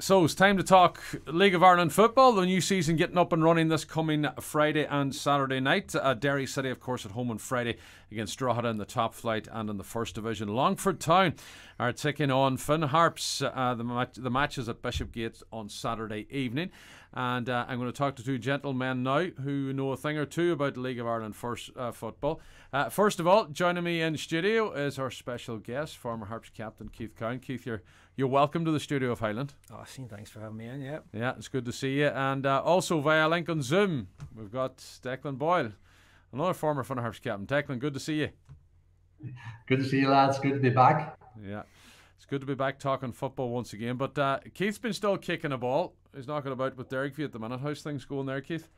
So it's time to talk League of Ireland football. The new season getting up and running this coming Friday and Saturday night. Uh, Derry City, of course, at home on Friday against Drogheda in the top flight and in the first division. Longford Town are taking on Finn Harps. Uh, the, match, the match is at Bishopsgate on Saturday evening. And uh, I'm going to talk to two gentlemen now who know a thing or two about the League of Ireland first uh, football. Uh, first of all, joining me in studio is our special guest, former Harps captain Keith Cowan. Keith, you're you're welcome to the studio of Highland. Oh, thanks for having me in. Yeah. Yeah, it's good to see you. And uh, also via link on Zoom, we've got Declan Boyle, another former Finn Harps captain. Declan, good to see you. Good to see you, lads. Good to be back. Yeah. It's good to be back talking football once again. But uh, Keith's been still kicking a ball. He's knocking about with Derek at the minute. How's things going there, Keith?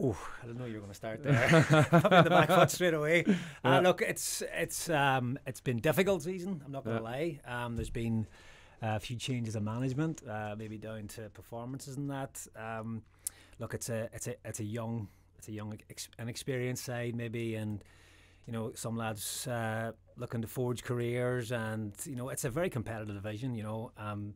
Oh, I didn't know you were going to start there. In the back foot straight away. Uh, yeah. Uh, look, it's it's um, it's been difficult season. I'm not going to yeah. lie. Um, there's been a few changes in management, uh, maybe down to performances and that. Um, look, it's a it's a it's a young it's a young ex- inexperienced side maybe, and you know some lads uh, looking to forge careers, and you know it's a very competitive division. You know. Um,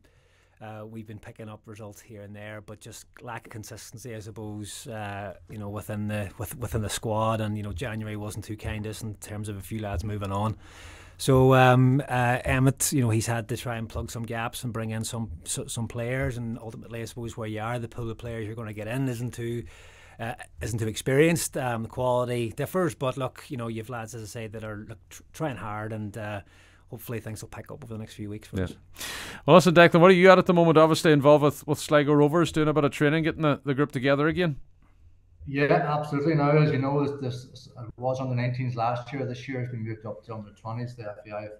uh, we've been picking up results here and there, but just lack of consistency, I suppose. Uh, you know, within the with, within the squad, and you know, January wasn't too kind us in terms of a few lads moving on. So um, uh, Emmett, you know, he's had to try and plug some gaps and bring in some some players, and ultimately, I suppose where you are, the pool of players you're going to get in isn't too. Uh, isn't too experienced. Um, the quality differs, but look, you know, you've lads, as I say, that are look, tr- trying hard and uh, hopefully things will pick up over the next few weeks. yes. Well, listen, Declan, what are you at at the moment? Obviously involved with, with Sligo Rovers, doing a bit of training, getting the, the group together again. Yeah, absolutely. Now, as you know, this, this was on the 19s last year. This year has been moved up to under 20s. The FAI have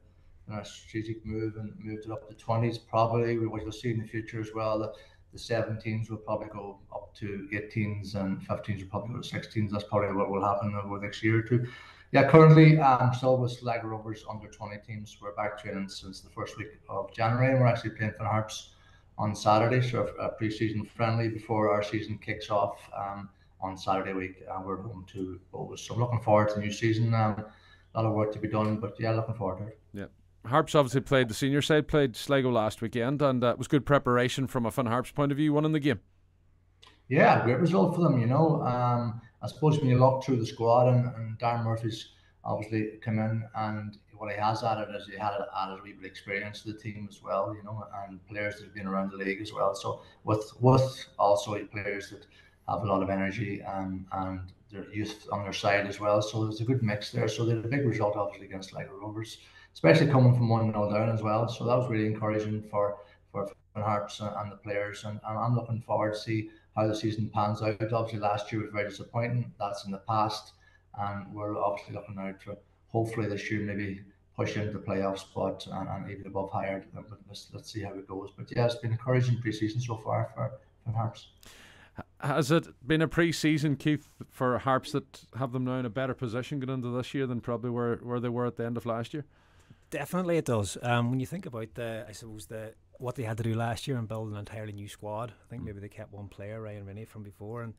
done a strategic move and moved it up to 20s. Probably what you'll see in the future as well. The, the 17s will probably go up to 18s and 15s will probably go to 16s. That's probably what will happen over the next year or two. Yeah, currently I'm um, still with Sligo Rovers under 20 teams. We're back training since the first week of January, and we're actually playing Finn Harps on Saturday, so a pre-season friendly before our season kicks off um, on Saturday week. And we're home to Bohs. So I'm looking forward to the new season. Um, a lot of work to be done, but yeah, looking forward to it. Yeah. Harps obviously played the senior side, played Sligo last weekend, and uh, it was good preparation from a Finn Harps point of view, winning the game. Yeah, great result for them. You know, um, I suppose when you look through the squad and, and Darren Murphy's obviously come in and what he has added is he had added a wee bit of experience to the team as well, you know, and players that have been around the league as well. So with with also players that have a lot of energy and and their youth on their side as well. So there's a good mix there. So they had a big result obviously against Sligo Rovers, especially coming from one 0 down as well. So that was really encouraging for for Harps and the players, and, and I'm looking forward to see how the season pans out. Obviously, last year was very disappointing. That's in the past, and we're obviously looking now to hopefully this year maybe push into the playoff spot and, and even above higher. But let's, let's see how it goes. But yeah, it's been encouraging preseason so far for, for Harps. Has it been a pre-season, Keith, for Harps that have them now in a better position going into this year than probably where, where they were at the end of last year? Definitely, it does. Um, when you think about the, I suppose the what they had to do last year and build an entirely new squad. I think mm. maybe they kept one player, Ryan Rainey, from before, and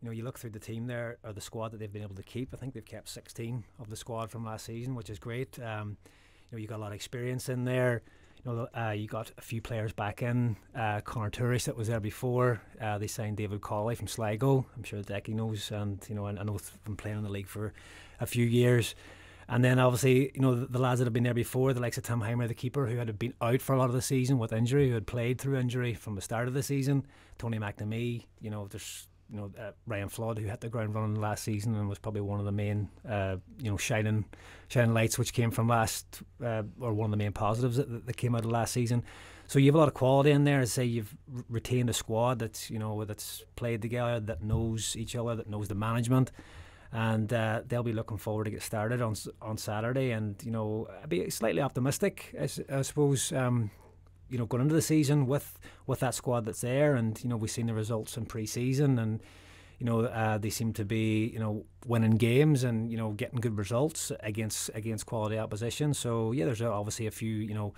you know you look through the team there or the squad that they've been able to keep. I think they've kept 16 of the squad from last season, which is great. Um, you know you got a lot of experience in there. You know uh, you got a few players back in. Uh, Conor Tourish that was there before. Uh, they signed David Cawley from Sligo. I'm sure Decky knows, and you know I, I know from playing in the league for a few years. And then obviously, you know, the, the, lads that have been there before, the likes of Tim Heimer, the keeper, who had been out for a lot of the season with injury, who had played through injury from the start of the season. Tony McNamee, you know, there's you know uh, Ryan Flood, who hit the ground running last season and was probably one of the main, uh, you know, shining shining lights which came from last, uh, or one of the main positives that, that came out of last season. So you have a lot of quality in there. Say you've retained a squad that's you know that's played together, that knows each other, that knows the management and uh, they'll be looking forward to get started on on Saturday. And you know, be slightly optimistic, I, I suppose. Um, you know, going into the season with with that squad that's there, and you know, we've seen the results in pre-season, and you know, uh, they seem to be you know winning games and you know getting good results against against quality opposition. So yeah, there's obviously a few you know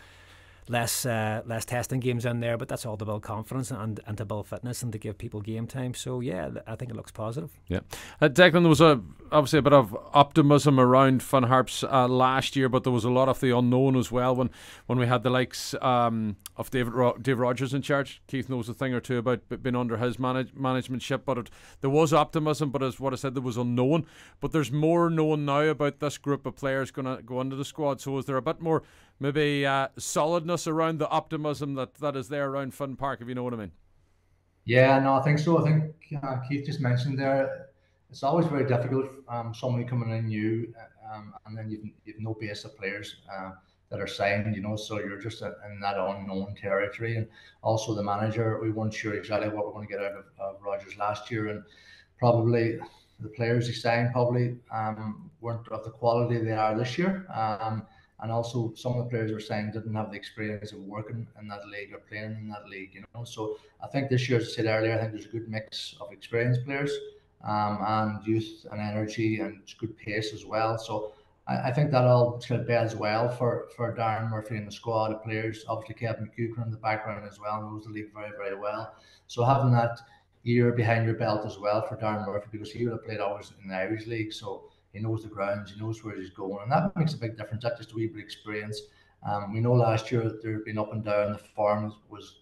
less uh, less testing games in there, but that's all to build confidence and, and to build fitness and to give people game time. So yeah, I think it looks positive. Yeah, uh, Declan, there was a obviously a bit of optimism around Finn Harps uh, last year, but there was a lot of the unknown as well when when we had the likes um, of David Ro- Dave Rogers in charge. Keith knows a thing or two about being under his manage- management ship, but it, there was optimism. But as what I said, there was unknown. But there's more known now about this group of players going to go into the squad. So is there a bit more maybe uh, solidness around the optimism that, that is there around Finn Park, if you know what I mean. Yeah, no, I think so. I think uh, Keith just mentioned there, it's always very difficult. Um, somebody coming in new, um, and then you've, you've no base of players uh, that are signed, you know, so you're just in that unknown territory. And also the manager, we weren't sure exactly what we're going to get out of, of Rogers last year, and probably the players he signed probably um, weren't of the quality they are this year. Um, and also some of the players were saying didn't have the experience of working in that league or playing in that league, you know. So I think this year, as I said earlier, I think there's a good mix of experienced players um, and youth and energy and good pace as well. So I, I think that all kind of bodes well for, for Darren Murphy and the squad of players. Obviously, Kevin McCuchen in the background as well knows the league very, very well. So having that year behind your belt as well for Darren Murphy because he would have played always in the Irish League. So he knows the grounds. He knows where he's going, and that makes a big difference. That's just a wee bit of experience. Um, we know last year there had been up and down. The form was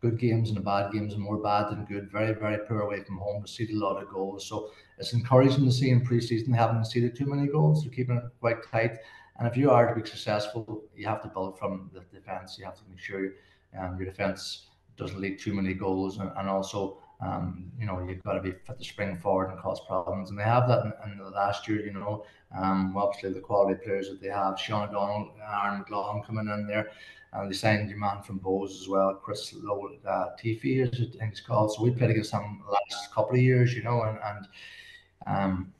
good games and the bad games, and more bad than good. Very, very poor away from home. Conceded a lot of goals. So it's encouraging to see in pre-season haven't conceded too many goals. They're keeping it quite tight. And if you are to be successful, you have to build from the defence. You have to make sure um, your defence doesn't leak too many goals, and, and also um, you know, you've got to be fit to spring forward and cause problems. And they have that in, in the last year, you know. Um, obviously, the quality players that they have, Sean O'Donnell, Aaron McLaughlin coming in there. And they signed your man from Bohs as well, Chris Lowe, uh, Tiffy, I think it's called. So we played against him last couple of years, you know, and, and um,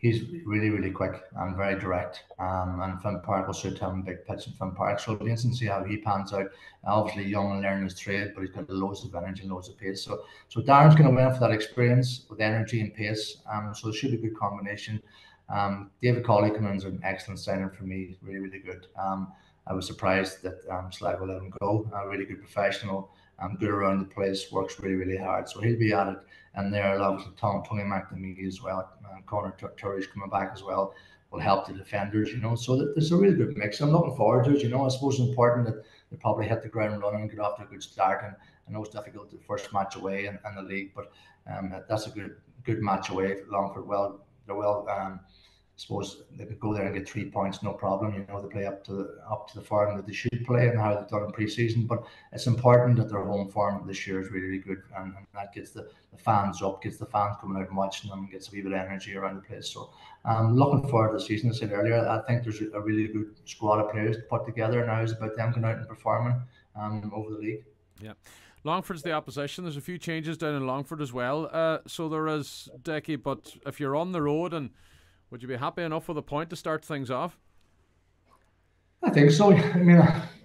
he's really, really quick and very direct. Um, and Finn Park will suit him, big pitch in Finn Park. So it'll be interesting to see how he pans out. Obviously, young and learning his trade, but he's got loads of energy and loads of pace. So, so Darren's going to win for that experience with energy and pace. Um, so it should be a good combination. Um, David Cawley coming in is an excellent signing for me. Really, really good. Um, I was surprised that um, Sligo let him go. A really good professional um, good around the place, works really, really hard. So he'll be at it. And there, obviously, Tom, Tony McNamee as well, uh, Conor Tourish coming back as well, will help the defenders, you know. So that, there's a really good mix. I'm looking forward to it, you know. I suppose it's important that they probably hit the ground running and get off to a good start. And I know it's difficult the first match away in, in the league, but um, that's a good good match away. Longford, well, they're well. Um, suppose they could go there and get three points, no problem. You know, they play up to the up to the form that they should play and how they've done in pre-season. But it's important that their home form this year is really, really good, and, and that gets the, the, fans up, gets the fans coming out and watching them, gets a wee bit of energy around the place. So, I'm um, looking forward to the season. I said earlier, I think there's a really good squad of players to put together. Now it's about them going out and performing um, over the league. Yeah. Longford's the opposition. There's a few changes down in Longford as well. Uh, so there is Decky, but if you're on the road and would you be happy enough with a point to start things off? I think so. I mean,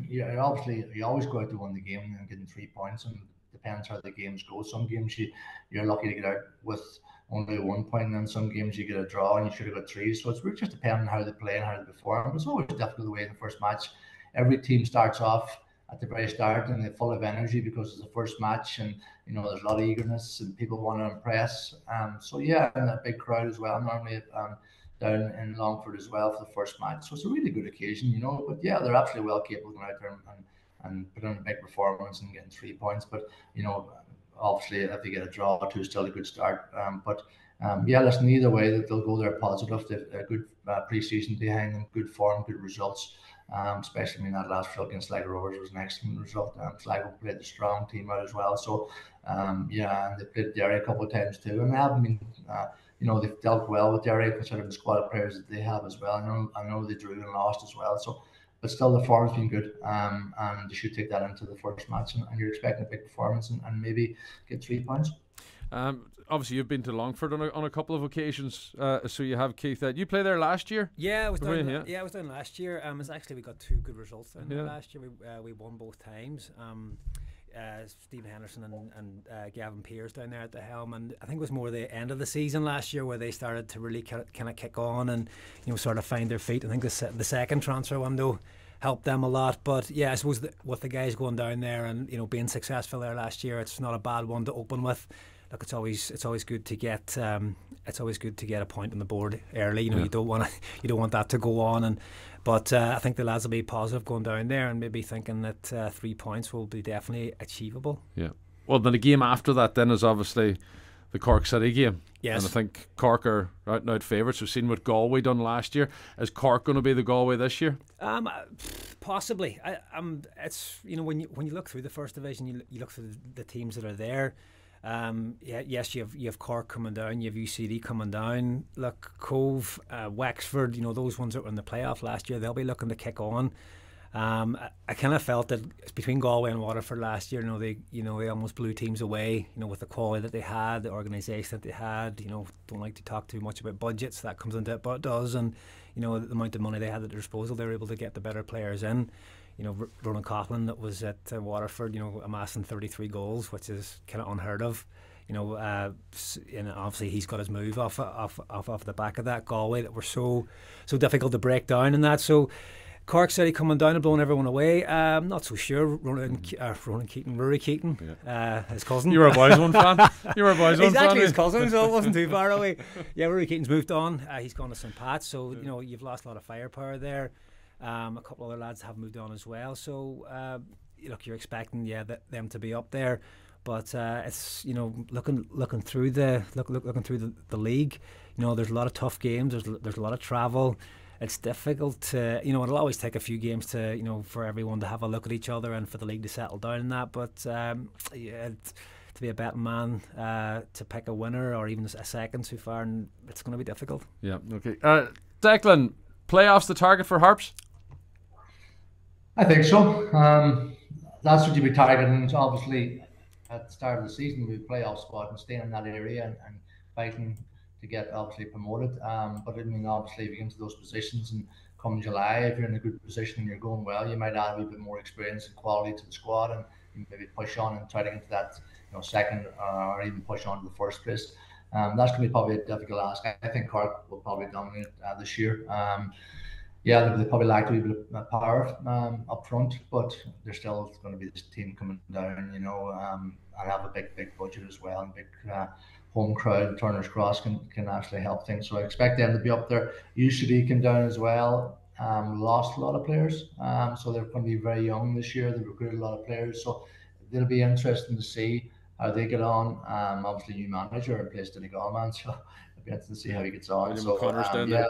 yeah, obviously you always go out to win the game and getting three points, and depends how the games go. Some games you you're lucky to get out with only one point, and then some games you get a draw and you should have got three. So it's really just depending on how they play and how they perform. It's always difficult the way in the first match. Every team starts off at the very start and they're full of energy because it's the first match and you know there's a lot of eagerness and people want to impress. Um, so yeah, and a big crowd as well. Normally, um, down in Longford as well for the first match. So it's a really good occasion, you know. But yeah, they're absolutely well capable of going out there and, and, and putting on a big performance and getting three points. But you know, obviously if they get a draw or two, still a good start. Um, but um, yeah, listen, either way, that they'll go there positive. They've a good uh, pre-season behind them, good form, good results. Um, especially in that last field against Sligo Rovers was an excellent result. Um, Sligo played the strong team out as well. So um, yeah, and they played Derry a couple of times too, and they haven't been. Uh, you know they've dealt well with Derry considering the squad of players that they have as well. I know I know they drew and lost as well, so but still the form's been good, um, and they should take that into the first match, and, and you're expecting a big performance and, and maybe get three points. Um, obviously, you've been to Longford on a, on a couple of occasions, uh, so you have Keith. Uh, you play there last year? Yeah, I was down. Yeah. yeah, I was down last year. Um, it's actually we got two good results down yeah. last year. We uh, we won both times. Um, uh, Stephen Henderson and, and uh, Gavin Peers down there at the helm, and I think it was more the end of the season last year where they started to really kind of, kick on and you know sort of find their feet. I think the the second transfer window helped them a lot. But yeah, I suppose the, with the guys going down there and you know being successful there last year, it's not a bad one to open with. Look, it's always it's always good to get um, it's always good to get a point on the board early. You know, yeah. you don't want to you don't want that to go on. And but uh, I think the lads will be positive going down there and maybe thinking that uh, three points will be definitely achievable. Yeah. Well, then the game after that then is obviously the Cork City game. Yes. And I think Cork are out and out favourites. We've seen what Galway done last year. Is Cork going to be the Galway this year? Um, possibly. I, um, it's you know when you when you look through the first division, you, you look through the, the teams that are there. Um, yeah, yes, you have you have Cork coming down, you have UCD coming down. Look, Cobh, uh, Wexford, you know those ones that were in the playoff last year, they'll be looking to kick on. Um, I, I kind of felt that between Galway and Waterford last year, you know, they you know they almost blew teams away. You know, with the quality that they had, the organisation that they had. You know, don't like to talk too much about budgets. That comes into it, but it does. And you know, the amount of money they had at their disposal, they were able to get the better players in you know, R- Ronan Coughlan that was at uh, Waterford, you know, amassing 33 goals, which is kind of unheard of. You know, uh, and obviously he's got his move off, off off off the back of that Galway that were so so difficult to break down and that. So Cork City coming down and blowing everyone away. Um, not so sure. Ronan, mm. uh, Ronan Keating, Rory Keating, yeah. uh, his cousin. You were a Boyzone fan. You were a Boyzone exactly fan. Exactly his cousin, so it wasn't too far away. Yeah, Rory Keating's moved on. Uh, he's gone to St Pat's, so you know you've lost a lot of firepower there. Um, a couple other lads have moved on as well. So uh, look, you're expecting yeah that, them to be up there, but uh, it's you know looking looking through the look, look looking through the, the league. You know, there's a lot of tough games. There's there's a lot of travel. It's difficult to you know it'll always take a few games to you know for everyone to have a look at each other and for the league to settle down in that. But um, yeah. to be a betting man uh, to pick a winner or even a second too far, and it's going to be difficult. Yeah. Okay. Uh, Declan, playoffs the target for Harps? I think so. Um, that's what you'd be targeting. Obviously, at the start of the season, we playoff spot and staying in that area and, and fighting to get obviously promoted. Um, but I mean, obviously, if you get into those positions and come July, if you're in a good position and you're going well, you might add a bit more experience and quality to the squad and maybe push on and try to get to that you know second uh, or even push on to the first place. Um, that's going to be probably a difficult ask. I think Cork will probably dominate uh, this year. Um, yeah, they probably lack a little bit of power um, up front, but there's still going to be this team coming down, you know, um, and have a big, big budget as well, and big uh, home crowd. Turner's Cross can, can actually help things, so I expect them to be up there. UCD came down as well. Um, lost a lot of players, um, so they're going to be very young this year. They recruited a lot of players, so it'll be interesting to see how they get on. Um, obviously, new manager in place Denny Gallman, so it'll be interesting to see how he gets on. William so, um, yeah.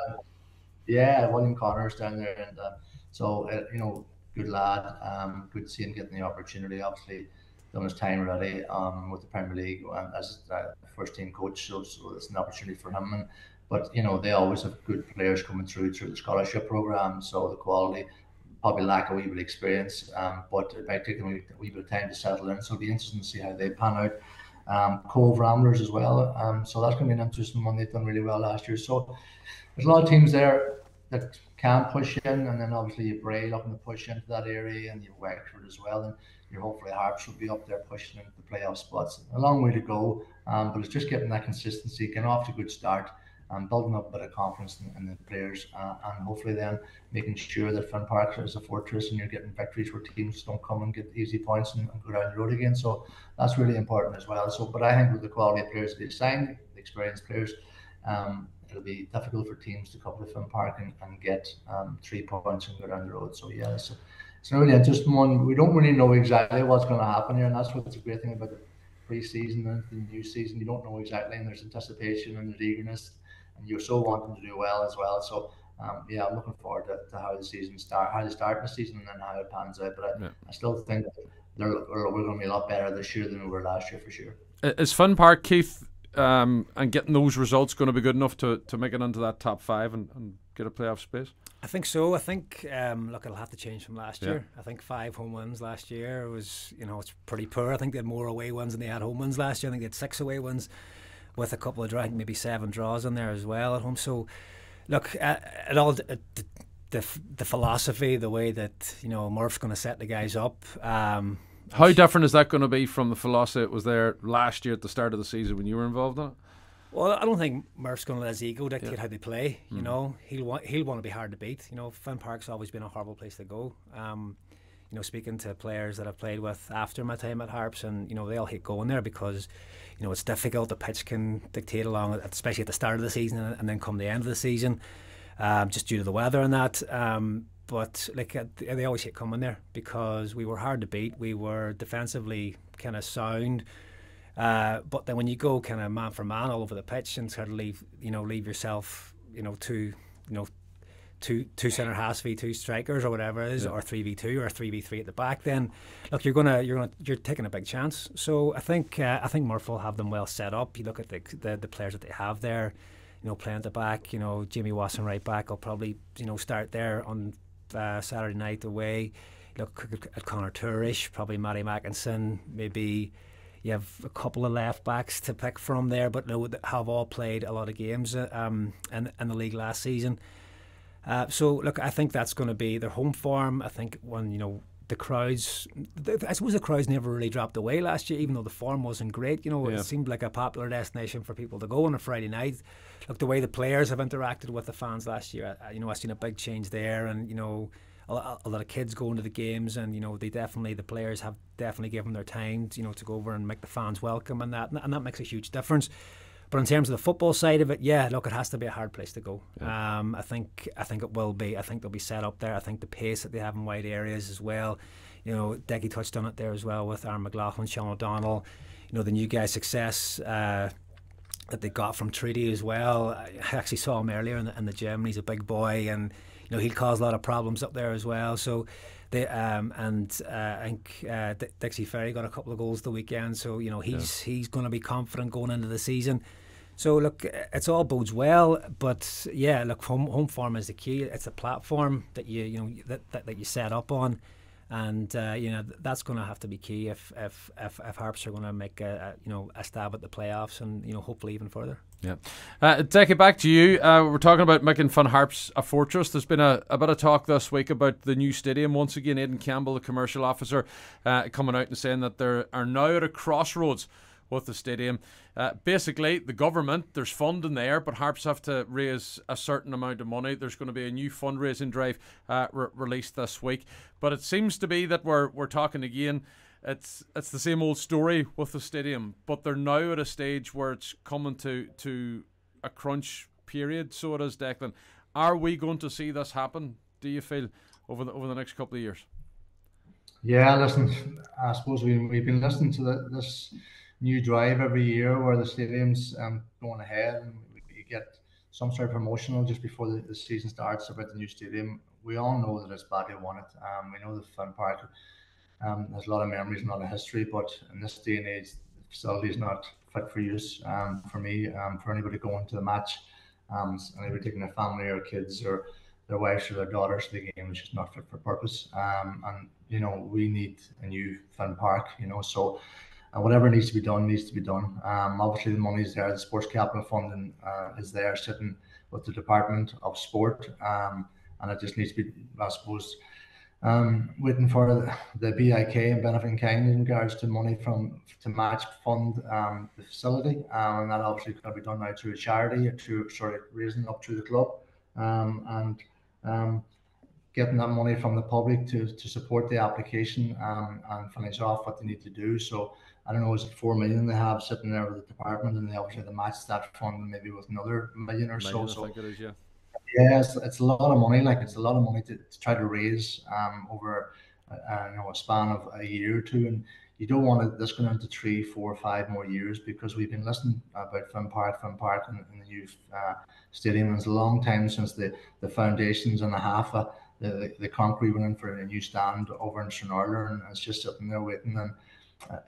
Yeah, William Connor's down there, and uh, so uh, you know, good lad. Um, good to see him getting the opportunity. Obviously, done his time already um, with the Premier League um, as a first team coach, so, so it's an opportunity for him. And but you know, they always have good players coming through through the scholarship program, so the quality probably lack a wee bit of experience, um, but it might take them a wee bit of time to settle in. So it'll be interesting to see how they pan out. Um, Cobh Ramblers as well. Um, so that's going to be an interesting one. They've done really well last year. So there's a lot of teams there that can push in, and then obviously you Bray looking to push into that area, and you Wexford as well, and you're hopefully Harps will be up there pushing into the playoff spots. A long way to go, um, but it's just getting that consistency, getting off to a good start, and building up a bit of confidence in, in the players, uh, and hopefully then making sure that Finn Park is a fortress, and you're getting victories where teams don't come and get easy points and, and go down the road again. So that's really important as well. So, but I think with the quality of players they signed, the experienced players. Um, it'll be difficult for teams to come to Finn Park and, and get um, three points and go down the road. So yeah, it's really interesting one. We don't really know exactly what's going to happen here, and that's what's a great thing about the pre-season and the new season. You don't know exactly, and there's anticipation and there's eagerness, and you're so wanting to do well as well. So. Um, yeah, I'm looking forward to, to, how the season start, how they start the season, and then how it pans out. But I, yeah. I still think they're, we're going to be a lot better this year than we were last year for sure. Is Finn Park, Keith, um, and getting those results going to be good enough to, to make it into that top five and, and get a playoff space? I think so. I think um, look, it'll have to change from last yeah. year. I think five home wins last year was you know it's pretty poor. I think they had more away wins than they had home wins last year. I think they had six away wins with a couple of draws, maybe seven draws in there as well at home. So look, uh, it all. the, the philosophy, the way that you know Murph's going to set the guys up, um, how different is that going to be from the philosophy that was there last year at the start of the season when you were involved in it? Well, I don't think Murph's going to let his ego dictate yeah. how they play. You mm. know, he'll want he'll want to be hard to beat. You know, Finn Park's always been a horrible place to go. Um, you know, speaking to players that I've played with after my time at Harps, and you know, they all hate going there because, you know, it's difficult. The pitch can dictate along, especially at the start of the season, and then come the end of the season, um, just due to the weather and that. Um, but like uh, they always hate coming there because we were hard to beat. We were defensively kind of sound. Uh, but then when you go kind of man for man all over the pitch and sort of leave, you know, leave yourself, you know, two, you know, two two centre halves v two strikers or whatever it is, yeah. or three v two or three v three at the back, then look, you're gonna you're gonna you're taking a big chance. So I think uh, I think Murph will have them well set up. You look at the, the, the players that they have there, you know, playing at the back. You know, Jimmy Watson right back. I'll probably you know start there on uh, Saturday night away. Look at Conor Tourish, probably Matty Mackinson, maybe you have a couple of left backs to pick from there, but no, have all played a lot of games uh, um, in, in the league last season. Uh, so look, I think that's going to be their home form. I think when you know the crowds, I suppose the crowds never really dropped away last year, even though the form wasn't great. You know, yeah. it seemed like a popular destination for people to go on a Friday night. Look, the way the players have interacted with the fans last year, I, you know, I've seen a big change there, and you know a, a, lot of kids going to the games, and you know they definitely the players have definitely given their time, to, you know, to go over and make the fans welcome, and that and that makes a huge difference. But in terms of the football side of it, yeah, look, it has to be a hard place to go. Yeah. Um, I think I think it will be. I think they'll be set up there. I think the pace that they have in wide areas as well. You know, Decky touched on it there as well with Aaron McLaughlin, Sean O'Donnell. You know, the new guy success. Uh, that they got from Treaty as well. I actually saw him earlier in the, in the gym. He's a big boy, and you know he'll cause a lot of problems up there as well. So they um, and uh, I think uh, Dixie Ferry got a couple of goals the weekend. So you know he's yeah. he's going to be confident going into the season. So look, it's all bodes well, but yeah, look, home home form is the key. It's a platform that you you know that, that, that you set up on and uh, you know that's going to have to be key if if if, if Harps are going to make a, a, you know a stab at the playoffs and you know hopefully even further. Yeah, uh, take it back to you. Uh, we're talking about making Finn Harps a fortress. There's been a, a bit of talk this week about the new stadium. Once again, Aidan Campbell, the commercial officer, uh, coming out and saying that they are now at a crossroads with the stadium. Uh, basically, the government, there's funding there, but Harps have to raise a certain amount of money. There's going to be a new fundraising drive uh, re- released this week. But it seems to be that we're, we're talking again. It's it's the same old story with the stadium, but they're now at a stage where it's coming to, to a crunch period. So it is, Declan. Are we going to see this happen? Do you feel over the over the next couple of years? Yeah, listen. I suppose we we've been listening to the, this new drive every year where the stadium's um, going ahead and you get some sort of promotional just before the, the, season starts about the new stadium. We all know that it's badly wanted. Um, we know the Finn Park um, has a lot of memories and a lot of history, but in this day and age, the facility is not fit for use um, for me, um, for anybody going to the match, um, anybody taking their family or kids or their wives or their daughters to the game is not fit for purpose. Um, and you know we need a new Finn Park. You know, so and whatever needs to be done needs to be done. Um, obviously, the money is there. The sports capital funding uh, is there, sitting with the Department of Sport, um, and it just needs to be, I suppose, um, waiting for the, BIK and benefit in kind in regards to money from to match fund um, the facility, um, and that obviously to be done now through a charity or through sorry raising up through the club, um, and getting that money from the public to, to support the application and finish off what they need to do. So I don't know, is it four million they have sitting there with the department, and they obviously have to match that fund maybe with another million or million, so. So yeah. Yeah, it's, it's, a lot of money. Like it's a lot of money to, to try to raise um, over uh, you know a span of a year or two, and you don't want this going into three, four, five more years because we've been listening about Finn Park, Finn Park, and, and the new uh, stadium. And it's a long time since the the foundations and the half the, the, the concrete went in for a new stand over in Stranorlar, and it's just sitting there waiting and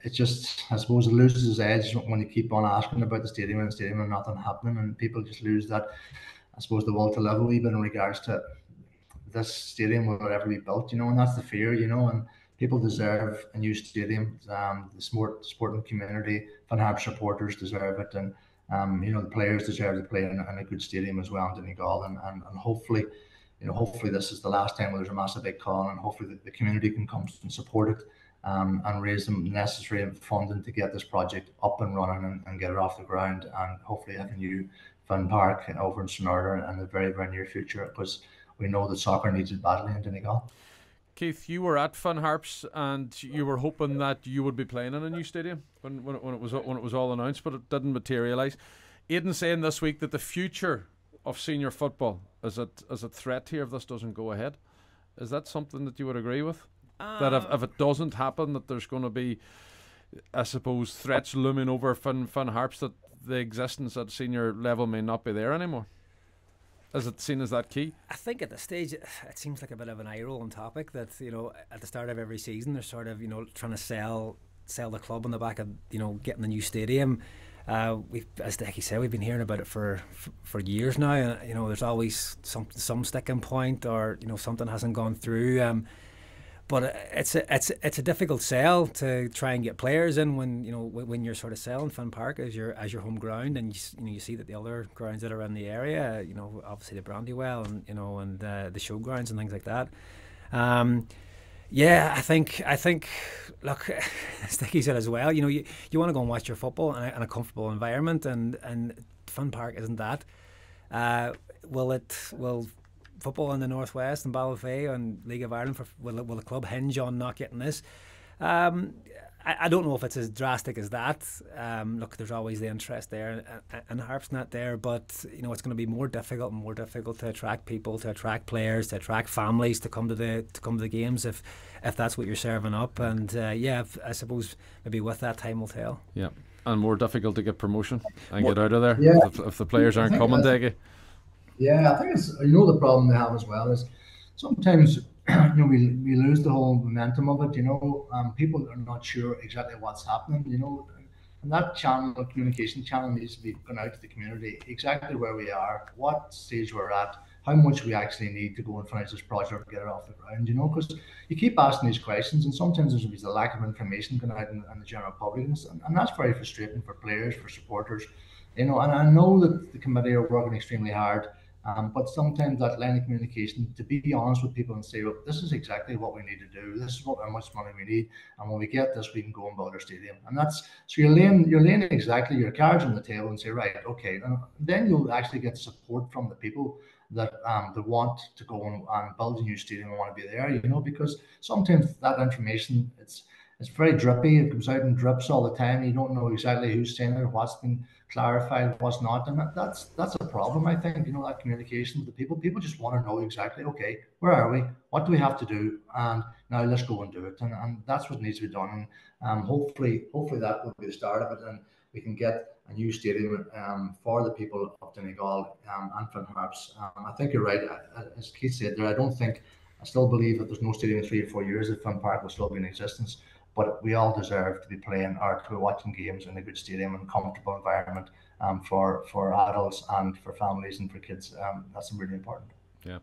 it just, I suppose, it loses its edge when you keep on asking about the stadium and the stadium and nothing happening, and people just lose that, I suppose, the will to live bit in regards to this stadium will ever be built, you know, and that's the fear, you know, and people deserve a new stadium. Um, the sport, sporting community, Finn Harps supporters deserve it, and um, you know, the players deserve to play in, in a good stadium as well in Donegal, and, and, and hopefully, you know, hopefully this is the last time where there's a massive big call, and hopefully the, the community can come and support it um, and raise the necessary funding to get this project up and running and, and get it off the ground and hopefully have a new Finn Park over in St in the very, very near future because we know that soccer needs it badly in Donegal. Keith, you were at Finn Harps and you were hoping that you would be playing in a new stadium when, when, it, when it was when it was all announced, but it didn't materialise. Aidan saying this week that the future of senior football is at is a threat here if this doesn't go ahead. Is that something that you would agree with? Uh, that if, if it doesn't happen, that there's going to be, I suppose, threats looming over Finn, Finn Harps that the existence at senior level may not be there anymore. Is it seen as that key? I think at the stage it, seems like a bit of an eye rolling topic that you know at the start of every season they're sort of you know trying to sell sell the club on the back of you know getting the new stadium. Uh, we've, as Decky said, we've been hearing about it for, for, for years now, and you know, there's always some some sticking point, or you know, something hasn't gone through. Um, but it's a it's it's a difficult sell to try and get players in when you know when you're sort of selling Finn Park as your as your home ground and you, you know you see that the other grounds that are in the area you know obviously the Brandywell and you know and uh, the showgrounds and things like that. Um, yeah, I think I think look, Sticky said as well. You know, you, you want to go and watch your football in a, in a comfortable environment, and and Finn Park isn't that. Uh, will it? Will football in the northwest and Ballybofey and League of Ireland for will, will the club hinge on not getting this? Um, I, I, don't know if it's as drastic as that. Um, look, there's always the interest there, and, and Harp's not there, but you know it's going to be more difficult and more difficult to attract people, to attract players, to attract families to come to the to come to the games if if that's what you're serving up. And uh, yeah, if, I suppose maybe with that time will tell. Yeah, and more difficult to get promotion and get out of there yeah. if, if the players aren't coming, Deggy. Yeah, I think it's you know the problem they have as well is sometimes you know we, we lose the whole momentum of it. You know, um, people are not sure exactly what's happening. You know, and that channel, communication channel, needs to be going out to the community exactly where we are, what stage we're at, how much we actually need to go and finish this project get it off the ground. You know, because you keep asking these questions, and sometimes there's a lack of information going out in, in the general public, and, and that's very frustrating for players, for supporters. You know, and I know that the committee are working extremely hard um, but sometimes that line of communication, to be honest with people and say, well, this is exactly what we need to do. This is what how much money we need, and when we get this, we can go and build our stadium. And that's so you're laying you're laying exactly your cards on the table and say, right, okay, and then you'll actually get support from the people that um that want to go and, and build a new stadium and want to be there. You know, because sometimes that information it's it's very drippy. It comes out in drips all the time. You don't know exactly who's saying it, what's been clarified, what's not, and that, that's that's a problem. I think you know that communication with the people. People just want to know exactly, okay, where are we? What do we have to do? And now let's go and do it. And, and that's what needs to be done. And um, hopefully, hopefully that will be the start of it, and we can get a new stadium um, for the people of Donegal um, and Finn Harps. Um, I think you're right. As Keith said there, I don't think. I still believe that there's no stadium in three or four years if Finn Park will still be in existence but we all deserve to be playing or to be watching games in a good stadium and comfortable environment um, for for adults and for families and for kids. Um, that's really important. Yeah.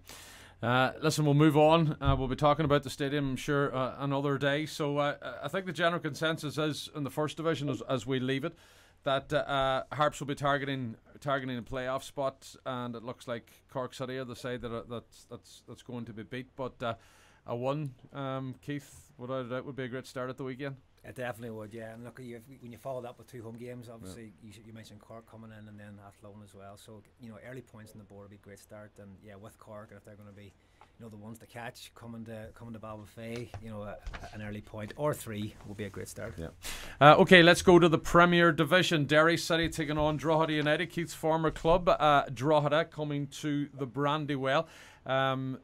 Uh, listen, we'll move on. Uh, we'll be talking about the stadium, I'm sure, uh, another day. So uh, I think the general consensus is in the first division, as, as we leave it, that uh, Harps will be targeting targeting a playoff spot, and it looks like Cork City are the side that that's that's that's going to be beat. But uh, a one, um, Keith, without a doubt, would be a great start at the weekend. It definitely would, yeah. And look, you, when you follow that with two home games, obviously yeah. you, you, mentioned Cork coming in and then Athlone as well. So you know, early points on the board would be a great start. And yeah, with Cork, if they're going to be, you know, the ones to catch coming to coming to Ballybofey, you know, a, an early point or three will be a great start. Yeah. Uh, okay, let's go to the Premier Division. Derry City taking on Drogheda United, Keith's former club. Uh, Drogheda coming to the Brandywell. Um,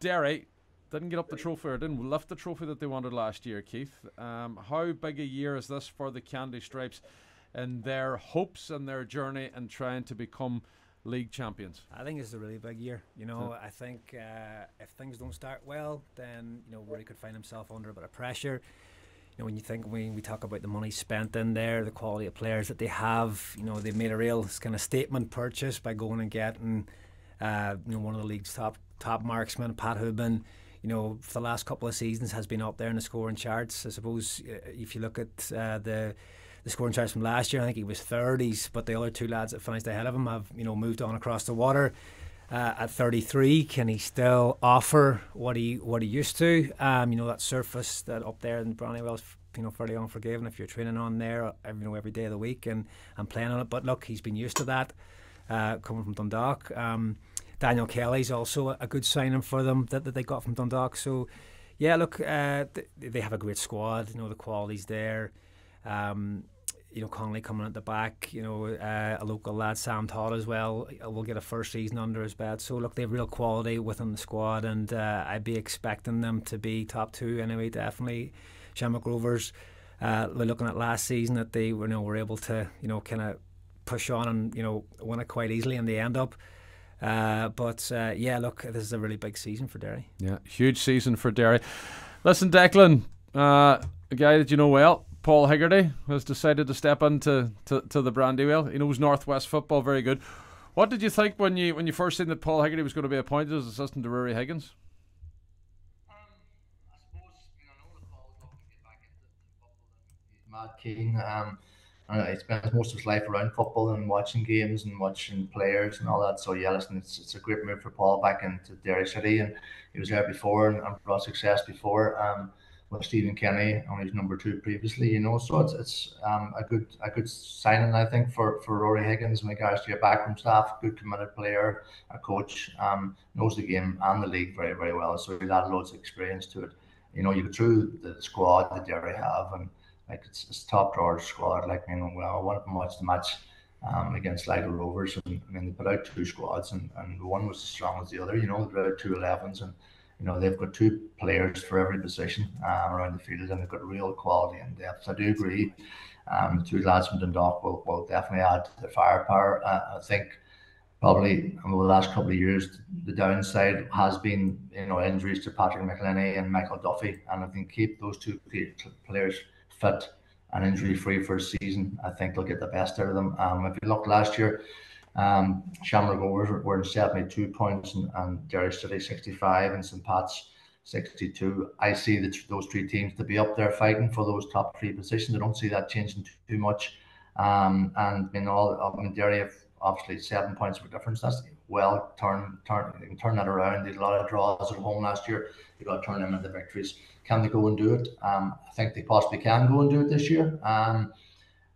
Derry didn't get up the trophy or didn't lift the trophy that they wanted last year, Keith. Um, how big a year is this for the Candy Stripes in their hopes and their journey and trying to become league champions? I think it's a really big year. You know, yeah. I think uh, if things don't start well, then you know Rory could find himself under a bit of pressure. You know, when you think when we talk about the money spent in there, the quality of players that they have, you know, they've made a real kind of statement purchase by going and getting, uh, you know, one of the league's top top marksmen, Pat Hoban you know, for the last couple of seasons has been up there in the scoring charts. I suppose uh, if you look at uh, the the scoring charts from last year, I think he was 30s, but the other two lads that finished ahead of him have, you know, moved on across the water. uh, at 33, can he still offer what he what he used to? Um, you know that surface that up there in Brandywell's you know fairly unforgiving if you're training on there, you know every day of the week and and playing on it. But look, he's been used to that uh, coming from Dundalk. Um, Daniel Kelly's also a good signing for them that, that they got from Dundalk. So yeah, look, uh, they, they have a great squad. You know the quality's there. Um, you know, Conley coming at the back, you know, uh, a local lad, Sam Todd as well, uh, will get a first season under his belt. So, look, they have real quality within the squad, and uh, I'd be expecting them to be top two anyway, definitely. Shamrock Rovers, uh, we're looking at last season, that they were, you know, were able to, you know, kind of push on and, you know, win it quite easily in the end up. Uh, but uh, yeah, look, this is a really big season for Derry. Yeah, huge season for Derry. Listen, Declan, uh, a guy that you know well, Paul Hegarty has decided to step into to, to the Brandywell. He knows Northwest football very good. What did you think when you when you first seen that Paul Hegarty was going to be appointed as assistant to Rory Higgins? I suppose you know Paul talking about. Mad keen. Um, and he spends most of his life around football and watching games and watching players and all that. So yeah, listen, it's, it's a great move for Paul back into Derry City, and he was there before and, and brought success before. Um, with Stephen Kenny on his number two previously, you know. So it's it's um, a good a good signing I think for, for Rory Higgins in regards to your backroom staff, good committed player, a coach, um, knows the game and the league very, very well. So he's added loads of experience to it. You know, you go through the squad that Derry have and like it's, it's top drawer squad, like you know, I want to watch the match um, against Sligo Rovers and I mean they put out two squads and, and one was as strong as the other, you know, they put out two elevens and you know, they've got two players for every position um, around the field and they've got real quality and depth. I do agree. Um, the two lads from Dundalk will, will definitely add to the firepower. Uh, I think probably over the last couple of years, the downside has been, you know, injuries to Patrick McEleney and Michael Duffy. And I think keep those two players fit and injury free for a season, I think they'll get the best out of them. Um, if you look last year, um, Shamrock Rovers were in 72 points and, and Derry City 65 and St. Pat's 62. I see the, those three teams to be up there fighting for those top three positions. I don't see that changing too, too much. Um, and in all, I mean, Derry have obviously seven points of a difference. That's well turn turn turn that around. They had a lot of draws at home last year. You got to turn them into victories. Can they go and do it? Um, I think they possibly can go and do it this year. Um,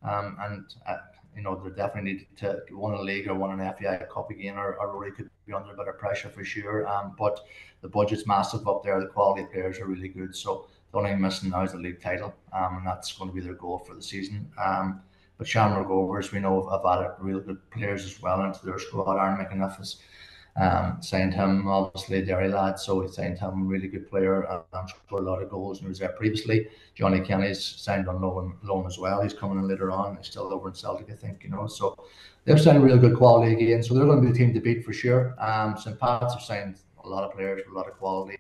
um, and uh, you know, they definitely need to win a league or win an FAI Cup again, or, or Rory could be under a bit of pressure for sure. Um, but the budget's massive up there. The quality of players are really good. So the only thing missing now is the league title, um, and that's going to be their goal for the season. Um, but Shamrock Rovers, we know, have added really good players as well into their squad. Aaron McEneff um, signed him, obviously, Derry lad, so we signed him, really good player. I'm sure a lot of goals and he was there previously. Johnny Kenny's signed on loan, loan as well. He's coming in later on. He's still over in Celtic, I think, you know. So they've signed real good quality again. So they're going to be a team to beat for sure. Um, St. Pat's have signed a lot of players with a lot of quality.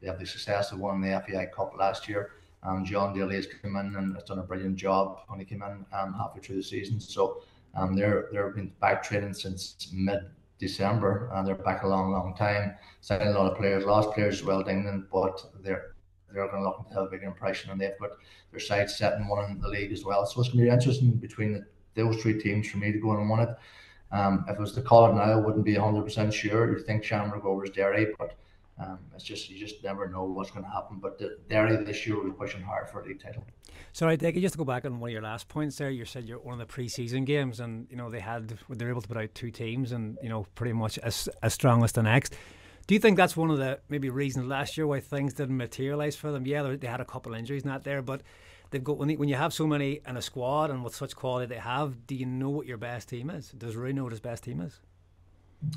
They have the success of winning the FAI Cup last year. Um, Jon Daly has come in and has done a brilliant job when he came in um, halfway through the season. So um, they're they've been back training since mid December, and they're back a long, long time. Signing a lot of players, lost players as well, England, but they're they're going to look to have a big impression, and they've got their sights set and one in the league as well. So it's going to be interesting between the, those three teams for me to go and win it. Um, if it was to call now, I wouldn't be 100% sure. You'd think Shamrock over Derry, but um, it's just you just never know what's going to happen. But the, Derry this year will be pushing hard for league title. Sorry, Dickie, just to go back on one of your last points there, you said you're one of the pre-season games, and you know they had they were able to put out two teams, and you know pretty much as as strong as the next. Do you think that's one of the maybe reasons last year why things didn't materialise for them? Yeah, they had a couple injuries not there, but they've got when, they, when you have so many in a squad and with such quality they have, do you know what your best team is? Does Roy know what his best team is?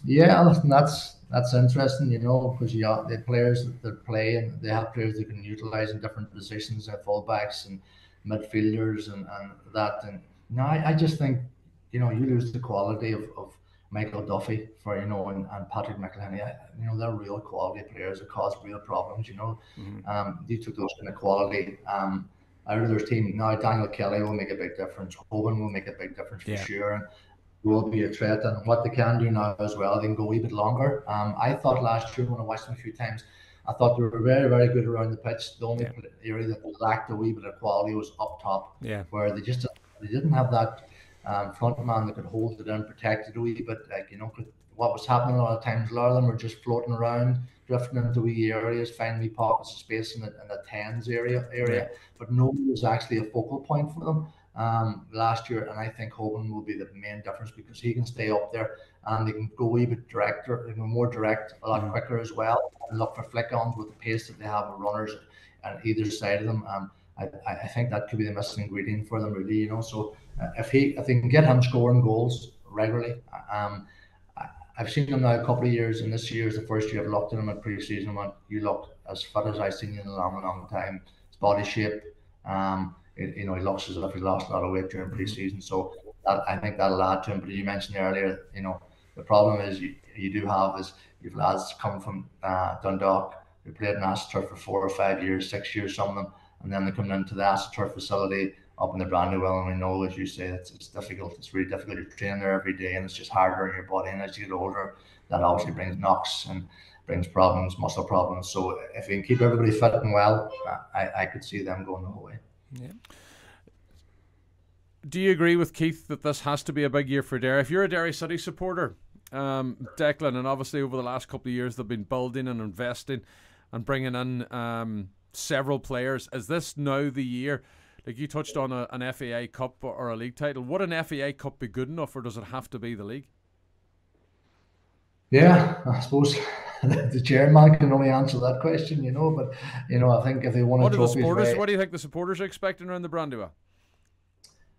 Yeah, that's that's interesting, you know, because you the players that they play and they have players they can utilize in different positions, and fullbacks and midfielders and, and that. And no, I, I just think, you know, you lose the quality of, of Michael Duffy for, you know, and, and Patrick McEleney. you know, they're real quality players that cause real problems, you know. Mm-hmm. Um, you took those kind of quality um, out of their team. Now, Daniel Kelly will make a big difference. Hoban will make a big difference for yeah. sure. And will be a threat. And what they can do now as well, they can go a wee bit longer. Um, I thought last year when I watched them a few times, I thought they were very, very good around the pitch. The only yeah. area that lacked a wee bit of quality was up top, yeah. where they just they didn't have that um, front man that could hold it and protect it a wee bit. Like you know, what was happening a lot of times. A lot of them were just floating around, drifting into wee areas, finding wee pockets of space in the, in the tens area area, but nobody was actually a focal point for them um, last year. And I think Hoban will be the main difference because he can stay up there and they can go bit directer, they can more direct, a lot mm-hmm. quicker as well, and look for flick ons with the pace that they have of runners on either side of them. Um, I, I think that could be the missing ingredient for them, really. You know, so uh, if he if they can get him scoring goals regularly, um, I, I've seen him now a couple of years, and this year is the first year I've looked at him at pre-season. And you look as fit as I've seen you in a long, long time. His body shape, um, it, you know, he lost his if he lost a lot of weight during mm-hmm. pre-season. So that, I think that'll add to him. But as you mentioned earlier, you know, the problem is you, you do have is you've lads come from uh, Dundalk who played in AstroTurf for four or five years, six years, some of them and then they're coming into the AstroTurf facility up in the Brandywell, and we know, as you say, it's, it's difficult. It's really difficult to train there every day, and it's just harder on your body. And as you get older, that obviously brings knocks and brings problems, muscle problems. So if you can keep everybody fit and well, I, I could see them going the whole way. Yeah. Do you agree with Keith that this has to be a big year for Derry? If you're a Derry City supporter, um, Declan, and obviously over the last couple of years they've been building and investing and bringing in um, several players. Is this now the year? Like you touched on a, an FAI Cup or a league title. Would an FAI Cup be good enough, or does it have to be the league? Yeah, I suppose the chairman can only answer that question, you know. But you know, I think if they want what to, the supporters, what do you think the supporters are expecting around the Brandywell?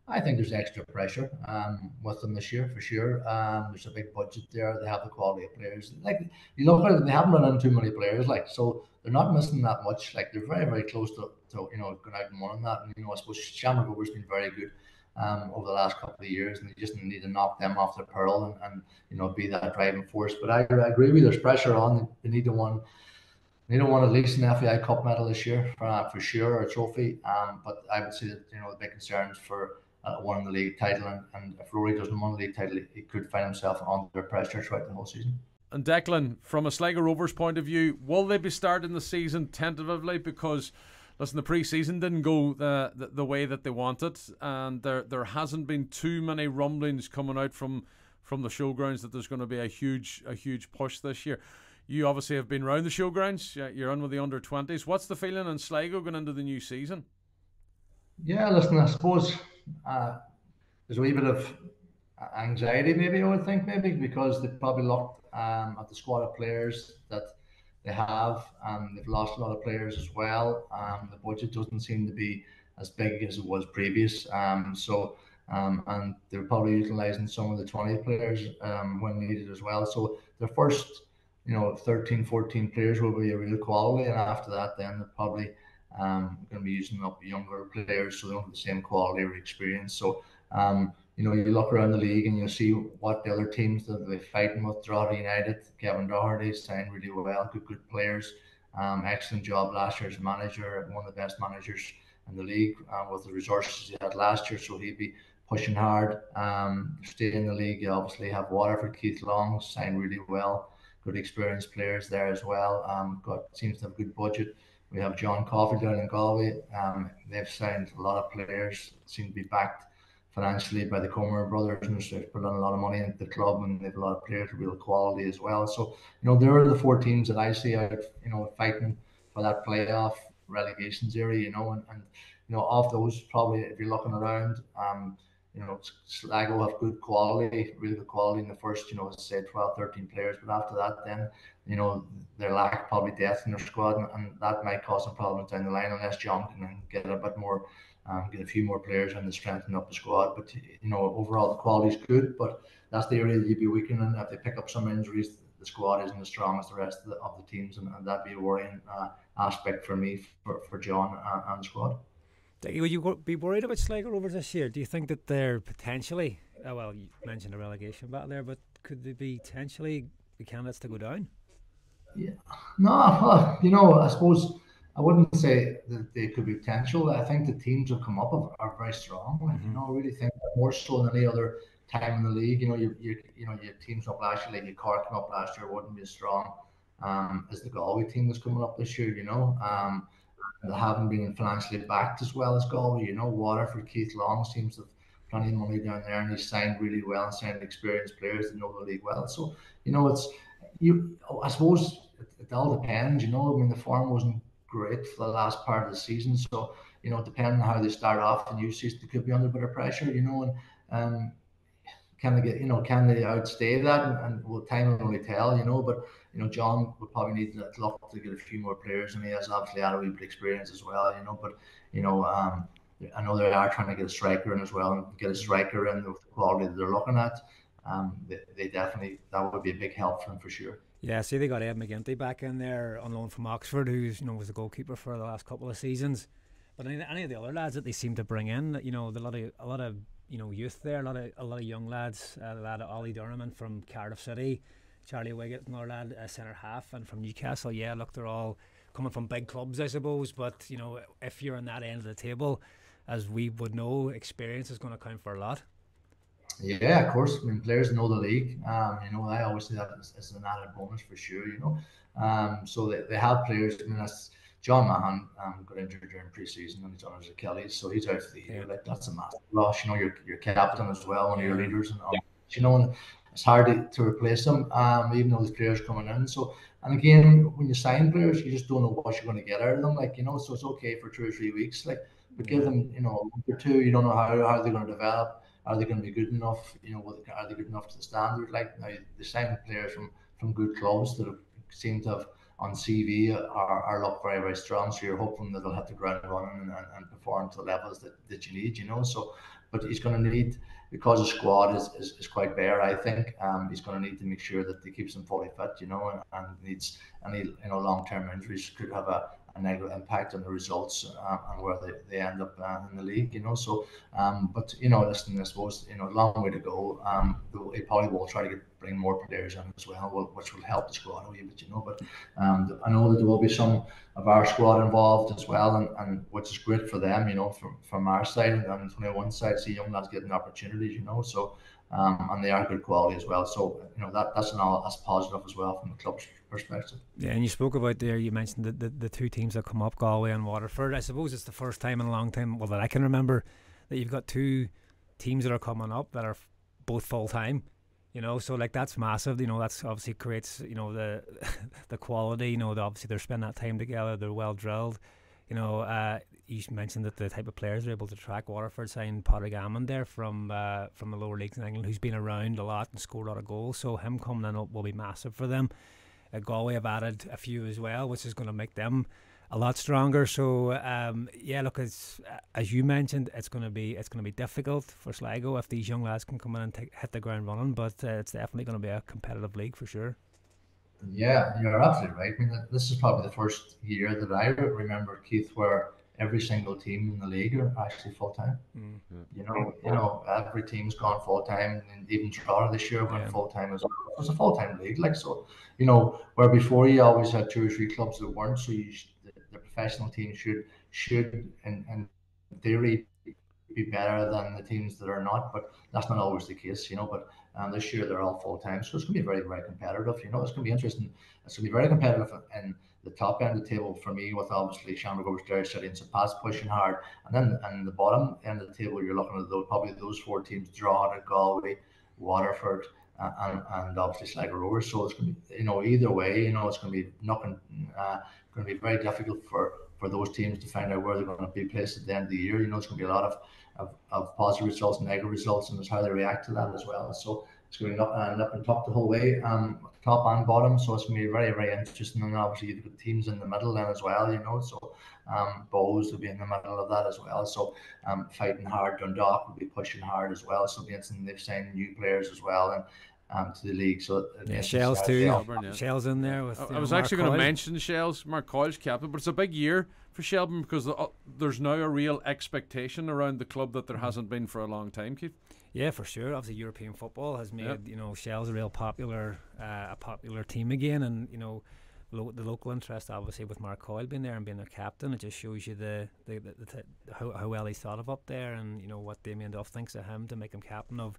I think there's extra pressure um, with them this year for sure. Um, there's a big budget there. They have the quality of players. Like you look at it, they haven't run in too many players. Like so, they're not missing that much. Like they're very very close to, to you know going out and winning that. And you know I suppose Shamrock Rovers been very good um, over the last couple of years, and they just need to knock them off their pearl and, and you know be that driving force. But I, I agree with you. There's pressure on. They need to win. They don't want at least an FAI Cup medal this year for, uh, for sure, or a trophy. Um, but I would say that you know the big concerns for uh, won the league title, and, and if Rory doesn't win the league title, he could find himself under pressure throughout the whole season. And Declan, from a Sligo Rovers point of view, will they be starting the season tentatively? Because listen, the pre-season didn't go the, the, the way that they wanted, and there there hasn't been too many rumblings coming out from from the showgrounds that there's going to be a huge a huge push this year. You obviously have been around the showgrounds. You're on with the under twenties. What's the feeling in Sligo going into the new season? Yeah, listen, I suppose uh, there's a wee bit of anxiety, maybe I would think, maybe because they probably looked um, at the squad of players that they have, and they've lost a lot of players as well. Um, the budget doesn't seem to be as big as it was previous. Um, so, um, and they're probably utilising some of the 20 players um, when needed as well. So, their first, you know, 13, 14 players will be a real quality, and after that, then they're probably um, going to be using up younger players so they don't have the same quality or experience. So, um, you know, you look around the league and you see what the other teams that they're fighting with. Drogheda United, Kevin Doherty signed really well, good, good players. Um, excellent job last year as manager, one of the best managers in the league uh, with the resources he had last year. So he'd be pushing hard. Um, stay in the league. You obviously have Waterford, Keith Long signed really well. Good experienced players there as well. Um, got seems to have good budget. We have John Caulfield down in Galway. Um, they've signed a lot of players, seem to be backed financially by the Comer brothers, and they've put on a lot of money into the club, and they've a lot of players of real quality as well. So, you know, there are the four teams that I see out, you know, fighting for that playoff relegations area, you know, and, and you know, of those, probably if you're looking around, um, you know, Sligo have good quality, really good quality in the first, you know, as I said, 12, 13 players. But after that, then, you know, they lack probably depth in their squad, and, and that might cause some problems down the line unless John can get a bit more, um, get a few more players and strengthen up the squad. But, you know, overall, the quality is good, but that's the area that you'd be weakening. If they pick up some injuries, the squad isn't as strong as the rest of the, of the teams, and, and that'd be a worrying uh, aspect for me, for, for John and, and the squad. Would you be worried about Sligo Rovers this year? Do you think that they're potentially, oh well, you mentioned a relegation battle there, but could they be potentially the candidates to go down? Yeah, no, well, you know, I suppose I wouldn't say that they could be potential. I think the teams that come up are very strong. mm-hmm. You know, I really think more so than any other time in the league. You know, you you, you know your teams up last year, like your car came up last year, wouldn't be as strong um, as the Galway team that's coming up this year. You know, um, they haven't been financially backed as well as Galway. You know, Waterford, Keith Long seems to have plenty of money down there, and he's signed really well and signed experienced players that know the league well. So you know, it's you. I suppose it, it all depends. You know, I mean, the form wasn't great for the last part of the season, so you know, depending on how they start off the new season, they could be under a bit of pressure. You know, and um, can they get you know can they outstay that? And, and well time will only tell you know but you know John would probably need to look to get a few more players and he has. Obviously had a wee bit experience as well you know but you know um I know they are trying to get a striker in as well and get a striker in with the quality that they're looking at. Um they, they definitely that would be a big help for them for sure yeah, see, they got Ed McGinty back in there on loan from Oxford, who's you know was the goalkeeper for the last couple of seasons. But any, any of the other lads that they seem to bring in, you know, a lot of a lot of you know youth there, a lot of a lot of young lads. Uh, a lad of Ollie Denham from Cardiff City, Charlie Wiggett, another lad uh, centre half, and from Newcastle. Yeah, look, they're all coming from big clubs, I suppose. But you know, if you're on that end of the table, as we would know, experience is going to count for a lot. Yeah, of course. I mean, players know the league. Um, you know, I always say that as, as an added bonus for sure. You know, um, so they, they have players. I mean, that's John Mahon um, got injured during preseason and he's on his Achilles, so he's out for the year. Like that's a massive loss. You know, your your captain as well, one of your leaders, and yeah. you know, and it's hard to, to replace him, um, even though the players coming in. So, and again, when you sign players, you just don't know what you're going to get out of them. Like you know, so it's okay for two or three weeks, like, but give them, you know, a week or two. You don't know how how they're going to develop. Are they going to be good enough? You know, are they good enough to the standard? Like now, the sign players from from good clubs that have, seem to have on CV are, are look very, very strong. So you're hoping that they'll have the ground running and, and, and perform to the levels that, that you need, you know. So, but he's going to need, because the squad is, is, is quite bare, I think, um, he's going to need to make sure that he keeps them fully fit, you know, and, and needs any, you know, long term injuries could have a, a negative impact on the results um, and where they, they end up uh, in the league, you know. So, um, but you know, listen, I suppose you know, a long way to go. Um, he probably will try to get bring more players in as well, which will help the squad a wee bit, you know. But um, I know that there will be some of our squad involved as well, and, and which is great for them, you know, from from our side and on the 21 side, see young lads getting opportunities, you know. So um, and they are good quality as well. So you know that that's an all that's positive as well from the club's perspective. Yeah, and you spoke about there. You mentioned the, the, the two teams that come up, Galway and Waterford. I suppose it's the first time in a long time, well, that I can remember, that you've got two teams that are coming up that are both full time. You know, so like that's massive. You know, that's obviously creates you know the the quality. You know, the, obviously they're spending that time together. They're well drilled. You know, uh, you mentioned that the type of players are able to track. Waterford signed Padraig Amond there from uh, from the lower leagues in England, who's been around a lot and scored a lot of goals. So him coming in will be massive for them. Uh, Galway have added a few as well, which is going to make them a lot stronger. So um, yeah, look, it's, uh, as you mentioned, it's going to be it's going to be difficult for Sligo if these young lads can come in and hit the ground running. But uh, it's definitely going to be a competitive league for sure. Yeah, you're absolutely right. I mean, this is probably the first year that I remember, Keith, where every single team in the league are actually full time. Mm, You know, you know, every team's gone full time, and even Toronto this year went yeah. full time as well. It's a full time league, like so. You know, where before you always had two or three clubs that weren't, so you, the, the professional team should should and and theory be better than the teams that are not, but that's not always the case, you know. But um, this year they're all full time, so it's going to be very, very competitive. You know, it's going to be interesting. It's going to be very competitive, and the top end of the table for me, with obviously Shamrock Rovers, Derry City, and St. Pat's pushing hard, and then and the bottom end of the table, you're looking at those probably those four teams: Drogheda, Galway, Waterford, and, and obviously Sligo Rovers. So it's going to be, you know, either way, you know, it's going to be nothing, uh, going to be very difficult for for those teams to find out where they're going to be placed at the end of the year. You know, it's going to be a lot of of, of positive results, negative results, and it's how they react to that as well. So it's going to and up and top the whole way, um, top and bottom. So it's going to be very, very interesting. And obviously, you've got teams in the middle then as well, you know. So um, Bohs will be in the middle of that as well. So um, fighting hard. Dundalk will be pushing hard as well. So be interesting. They've signed new players as well. And um, to the league. So yeah, Shells too. Yeah. yeah. Shells in there with. I, I was know, actually going to mention Shells, Mark Coyle's captain, but it's a big year for Shelbourne because the, uh, there's now a real expectation around the club that there mm-hmm. hasn't been for a long time, Keith. Yeah, for sure. Obviously, European football has made yep. you know Shells a real popular uh, a popular team again, and you know lo- the local interest obviously with Mark Coyle being there and being their captain, it just shows you the, the, the, the how, how well he's thought of up there, and you know what Damien Duff thinks of him to make him captain of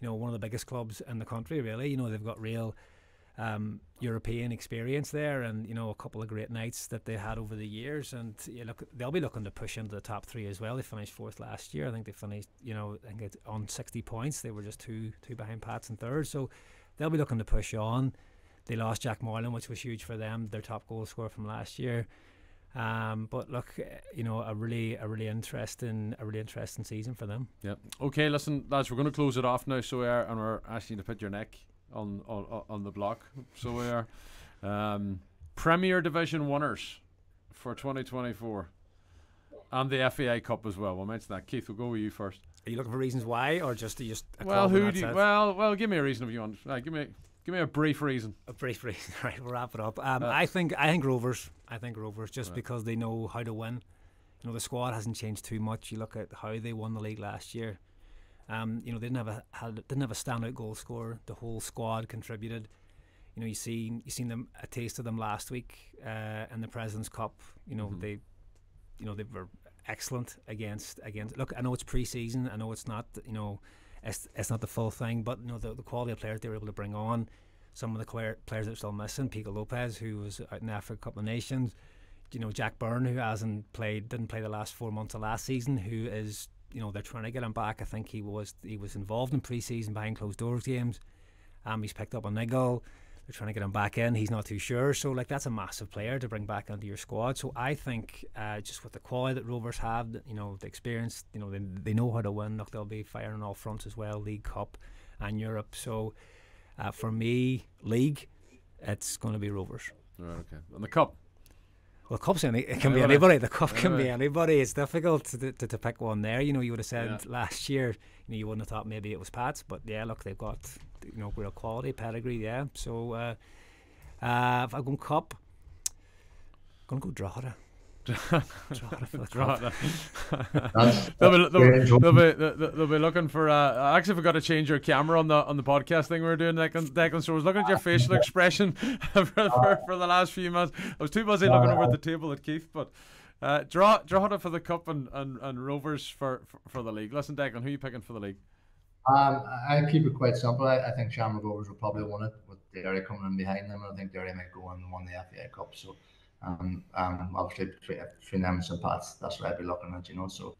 you know one of the biggest clubs in the country. Really, you know they've got real um, European experience there, and you know a couple of great nights that they had over the years. And you look, they'll be looking to push into the top three as well. They finished fourth last year. I think they finished, you know, I think it's on sixty points. They were just two two behind Pats and third, so they'll be looking to push on. They lost Jack Moylan, which was huge for them, their top goal scorer from last year. Um, but look, you know, a really, a really interesting, a really interesting season for them. Yeah. Okay, listen, lads, we're going to close it off now. So we are, and we're asking you to put your neck on on, on the block. So we are um, Premier Division winners for 2024, and the FAI Cup as well. We'll mention that. Keith, we'll go with you first. Are you looking for reasons why, or just to just well, who do you, well, well, give me a reason if you want. Right, give me give me a brief reason. A brief reason. Right, we'll wrap it up. Um, uh, I think I think Rovers. I think Rovers just right. because they know how to win. You know, the squad hasn't changed too much. You look at how they won the league last year. Um, you know, they didn't have a had, didn't have a standout goal scorer. The whole squad contributed. You know, you seen you seen them a taste of them last week uh, in the Presidents Cup. You know, mm-hmm. they, you know, they were excellent against against. Look, I know it's pre-season. I know it's not. You know, it's, it's not the full thing, but you know the, the quality of players they were able to bring on. Some of the players that are still missing, Pico Lopez, who was out in Africa Cup of Nations. You know, Jack Byrne, who hasn't played, didn't play the last four months of last season, who is you know they're trying to get him back. I think he was he was involved in preseason behind closed doors games. Um, he's picked up a niggle. They're trying to get him back in. He's not too sure. So like that's a massive player to bring back into your squad. So I think uh, just with the quality that Rovers have, you know, the experience, you know, they, they know how to win. Look, they'll be firing all fronts as well, League Cup and Europe. So uh, for me, league, it's going to be Rovers. Right, okay. And the cup. Well, the cup's any, it can be anybody. The cup can be anybody. It's difficult to, to, to, pick one there. You know, you would have said yeah. last year, you know, you wouldn't have thought maybe it was Pats, but yeah, look, they've got you know real quality pedigree. Yeah, so uh, uh, if I'm going cup, I'm gonna go Drogheda. they'll, be, they'll, they'll, be, they'll, be looking for. Uh, I actually forgot to change your camera on the on the podcast thing we were doing. Declan, Declan so I was looking at your facial expression for, for, for, the last few months. I was too busy looking over at the table at Keith, but. Uh, draw Drogheda for the cup and, and, and Rovers for, for, for the league. Listen, Declan, who are you picking for the league? Um, I keep it quite simple. I, I think Shamrock Rovers will probably win it with Derry coming in behind them. and I think Derry might go and win the FAI Cup. So um, um, obviously between, between them and St. Pat's, that's what I'd be looking at, you know. So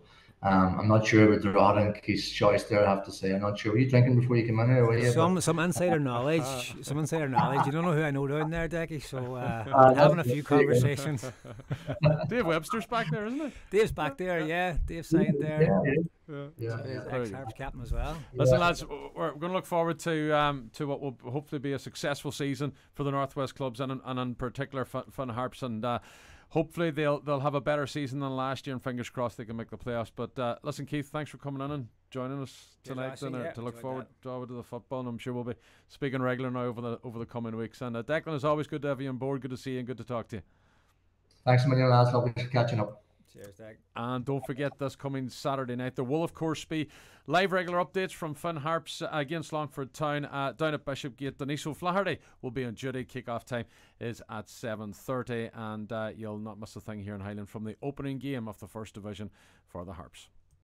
um, I'm not sure with the rod and Keith's choice there. I have to say, I'm not sure. Were you drinking before you came in here? Were you? Some some insider knowledge. some insider knowledge. You don't know who I know down there, Decky. So uh, uh, having a few conversations. Dave Webster's back there, isn't it? Dave's back there. Yeah, Dave's signed there. Yeah, yeah. yeah. yeah. ex captain as well. Listen, lads, we're going to look forward to um, to what will hopefully be a successful season for the Northwest clubs and and in particular Finn Harps and. Uh, hopefully they'll they'll have a better season than last year, and fingers crossed they can make the playoffs. But uh, listen, Keith, thanks for coming in and joining us tonight, and, yeah, to look forward to, to the football. And I'm sure we'll be speaking regular now over the over the coming weeks. And uh, Declan, it's always good to have you on board. Good to see you and good to talk to you. Thanks a million, lads. Lovely catching up. Cheers, Doug. And don't forget this coming Saturday night. There will, of course, be live regular updates from Finn Harps against Longford Town uh, down at Bishopsgate. Denise O'Flaherty will be on duty. Kick-off time is at 7.30 and uh, you'll not miss a thing here in Highland from the opening game of the First Division for the Harps.